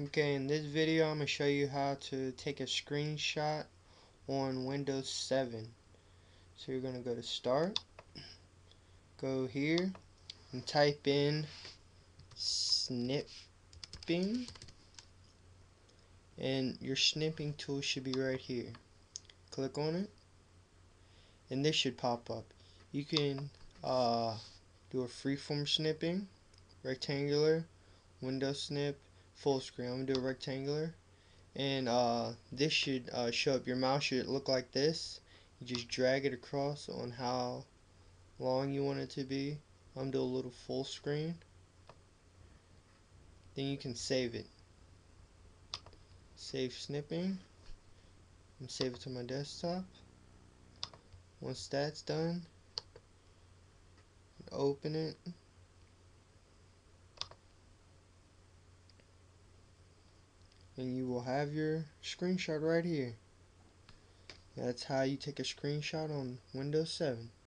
Okay, in this video I'm going to show you how to take a screenshot on Windows 7. So you're going to go to Start, go here, and type in snipping, and your snipping tool should be right here. Click on it, and this should pop up. You can uh, do a freeform snipping, rectangular, window snip, full screen. I'm gonna do a rectangular. And uh, this should uh, show up. Your mouse should look like this. You just drag it across on how long you want it to be. I'm going to do a little full screen. Then you can save it. Save snipping. And save it to my desktop. Once that's done open it and you will have your screenshot right here. That's how you take a screenshot on Windows 7.